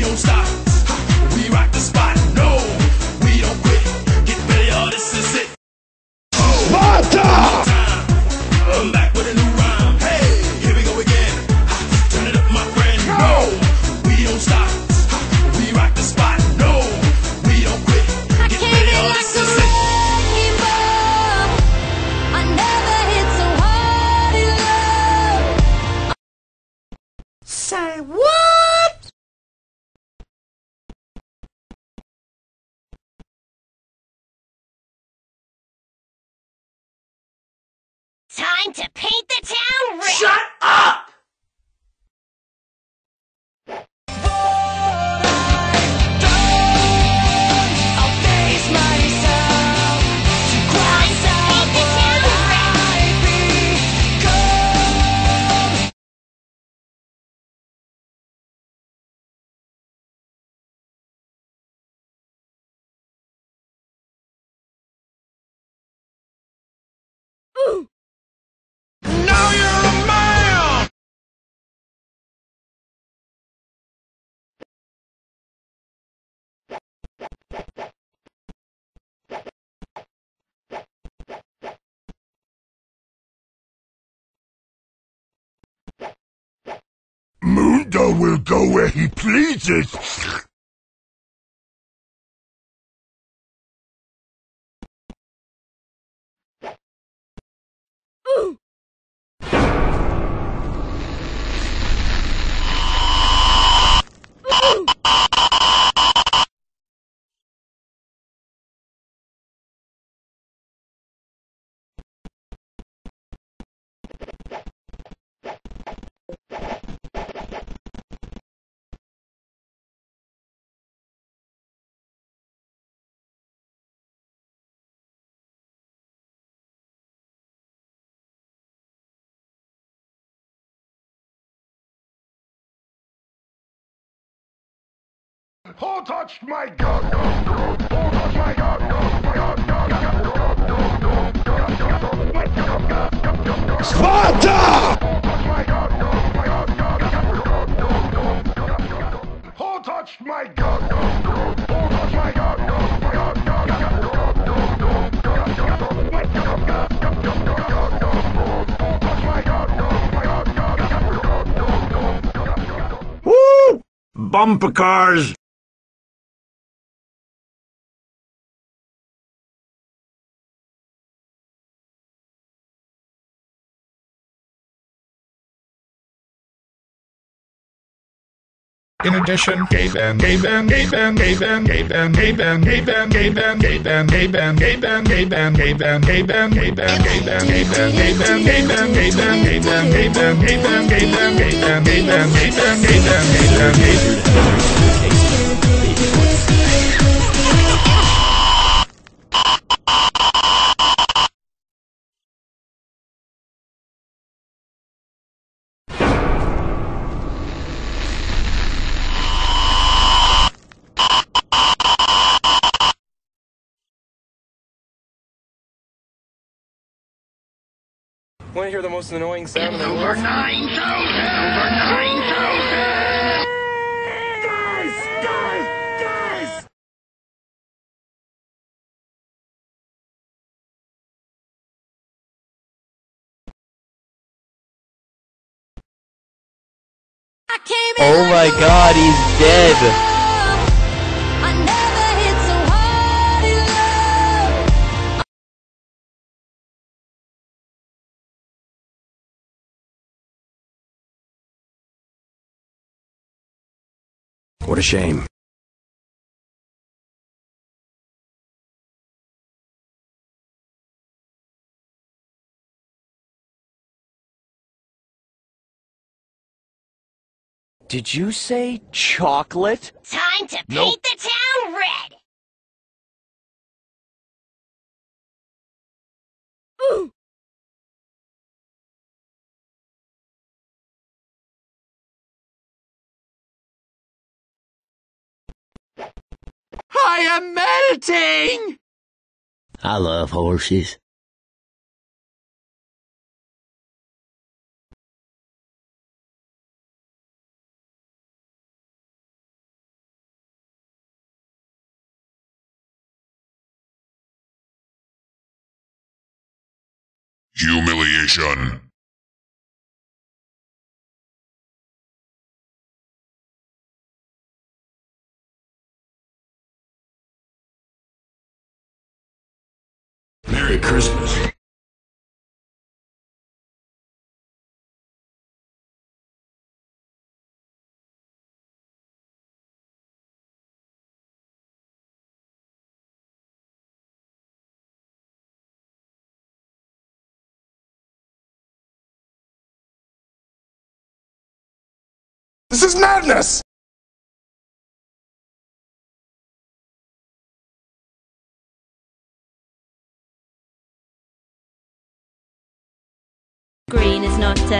we don't stop. We rock the spot. No, we don't quit. Get ready, y'all. This is it. Sparta! I'm back with a new rhyme. Hey, here we go again. Turn it up, my friend. No, we don't stop. We rock the spot. No, we don't quit. Get ready, in This is it. wrecking ball. Time to paint the town red. Shut up! Will go where he pleases. Who touched my gun? Who touched my gun? Sparta! Who touched my gun? Who touched my gun? Woo! Bumper cars! In addition, gay band, gay band, gay band, gay band, gay band, gay band, gay band, gay band, gay band, gay band, gay band, gay band, gay band, gay band, gay band, gay Want to hear the most annoying sound in the world? Over 9,000! Over 9,000! Guys! Guys! Guys! Oh my god, he's dead! What a shame. Did you say chocolate? Time to paint the town red. I am melting! I love horses. Humiliation. Merry Christmas. This is madness!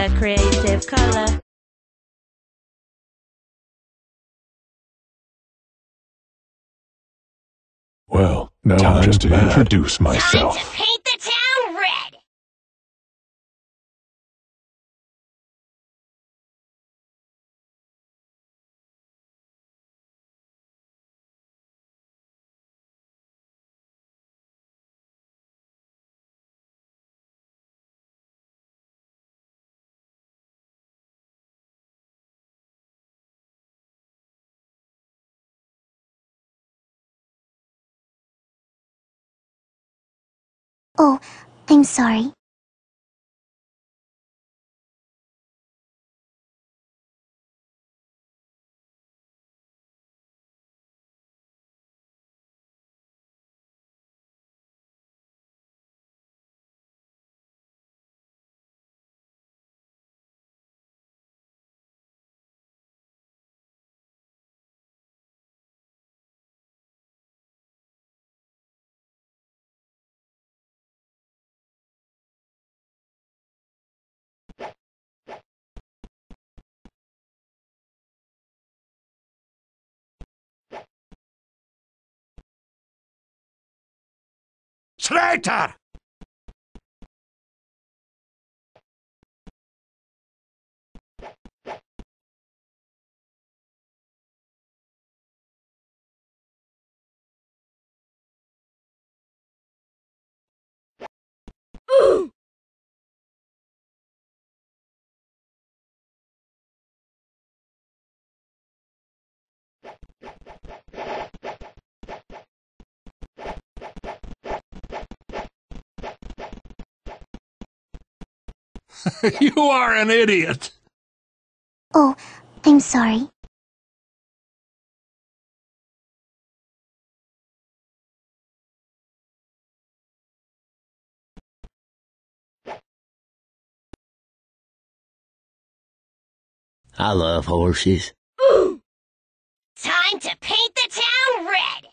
Is creative color. Well, now Time just to mad. introduce Time myself. to paint the town Oh, I'm sorry. Traitor! you are an idiot. Oh, I'm sorry. I love horses. Ooh. Time to paint the town red.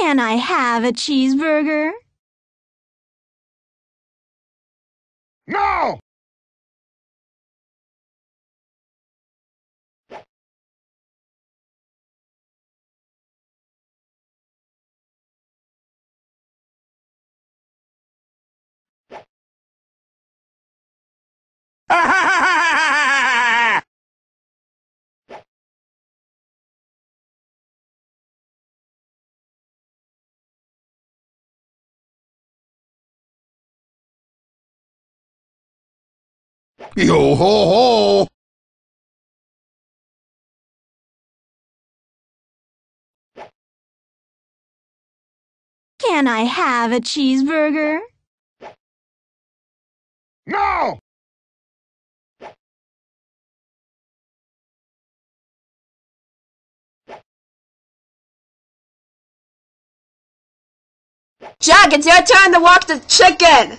Can I have a cheeseburger? No! Yo ho ho! Can I have a cheeseburger? No! Jack, it's your turn to walk the chicken!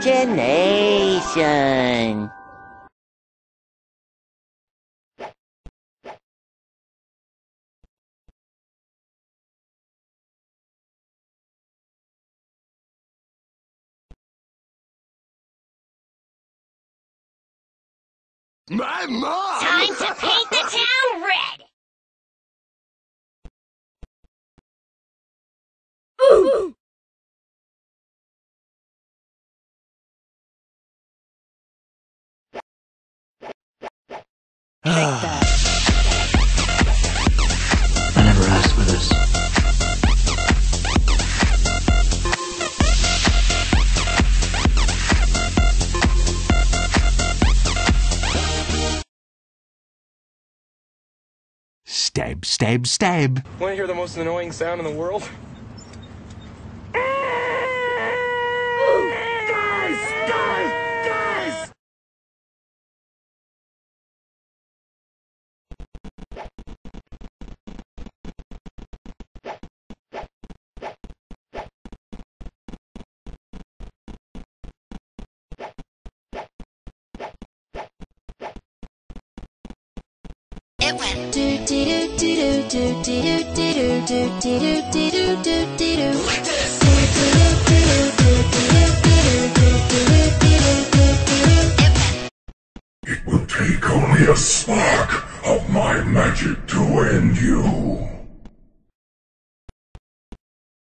Imagination. My mom! Time to paint the town red! Ah. I never asked for this. Stab, stab, stab. Want to hear the most annoying sound in the world? Do do do do do do do do do do do It will take only a spark of my magic to end you.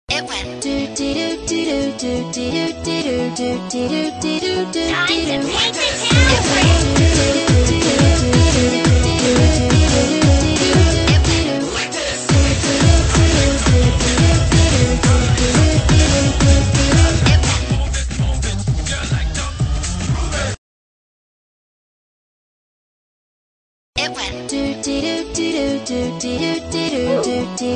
It went do do do do do do do do do do do do Time to paint the town Do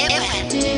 It went.